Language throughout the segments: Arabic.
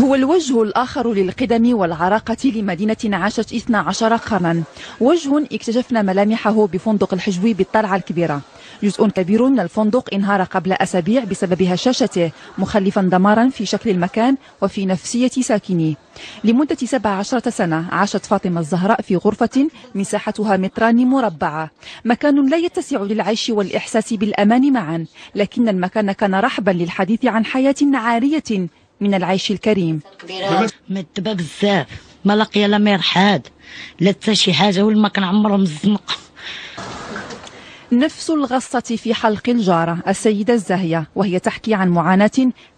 هو الوجه الآخر للقدم والعراقة لمدينة عاشت 12 قرنا. وجه اكتشفنا ملامحه بفندق الحجوي بالطلعة الكبيرة. جزء كبير من الفندق انهار قبل أسابيع بسبب هشاشته مخلفا دمارا في شكل المكان وفي نفسية ساكنيه لمدة 17 سنة عاشت فاطمة الزهراء في غرفة مساحتها متران مربعة مكان لا يتسع للعيش والإحساس بالأمان معا لكن المكان كان رحبا للحديث عن حياة عارية من العيش الكريم. مدبة بزاف. ما لقي لا مرحاد لا حتى شي حاجة والما كنعمرهم الزنقه نفس الغصة في حلق الجارة السيدة الزاهية وهي تحكي عن معاناة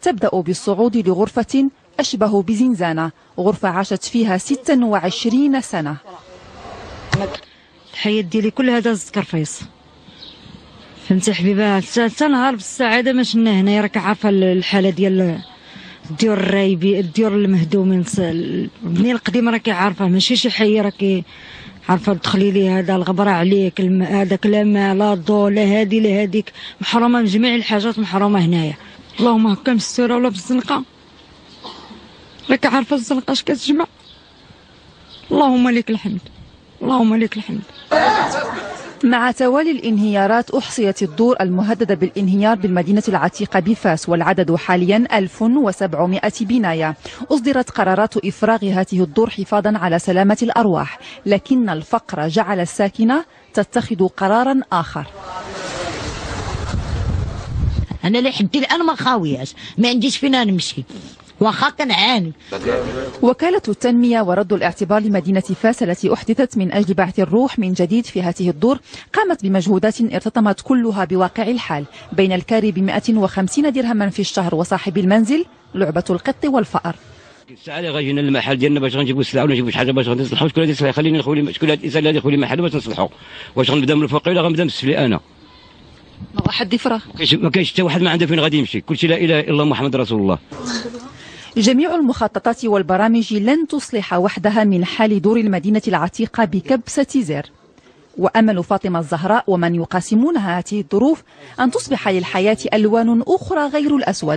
تبدأ بالصعود لغرفة أشبه بزنزانة غرفة عاشت فيها 26 سنة. الحياة ديالي كل هذا الزكرفيص فهمتي حبيبة؟ حتى نهار بالسعاده ما شنا هنايا راك عارفة الحالة ديال الديور الرايبي الديور المهدومين البنيه القديمه راكي عارفه ماشي شي حي راكي عارفه تدخلي لي هذا الغبرة عليك هذاك لا لا ضو لا هادي لا هاديك. محرومة من جميع الحاجات محرومة هنايا. اللهم هكا مستوره ولا بالزنقه راك عارفة الزنقة اش كتجمع؟ اللهم لك الحمد. اللهم لك الحمد. مع توالي الانهيارات أحصيت الدور المهددة بالانهيار بالمدينة العتيقة بفاس والعدد حاليا 1700 بناية. أصدرت قرارات إفراغ هذه الدور حفاظا على سلامة الأرواح لكن الفقر جعل الساكنة تتخذ قرارا آخر. أنا لحد الآن ما خاوياش ما عنديش فين نمشي. واخا كنعاني وكالة التنمية ورد الاعتبار لمدينة فاس التي أحدثت من أجل بعث الروح من جديد في هذه الدور قامت بمجهودات ارتطمت كلها بواقع الحال بين الكاري ب 150 درهما في الشهر وصاحب المنزل لعبة القط والفأر. الساعة اللي غاجينا للمحل ديالنا باش غنجيبوا السلعة ولا نجيبوا شي حاجة باش غنصلحوا شكون اللي يصلح خليني نخولي شكون الانسان اللي يدخل لي محل باش نصلحوا واش غنبدأ من الفوق ولا غنبدأ من السفلي؟ أنا. واحد يفرغ ما كاينش حتى واحد ما عنده فين غادي يمشي. كلشي لا إله إلا الله محمد رسول الله. جميع المخططات والبرامج لن تصلح وحدها من حال دور المدينة العتيقة بكبسة زر. وأمل فاطمة الزهراء ومن يقاسمون هذه الظروف أن تصبح للحياة ألوان أخرى غير الأسود.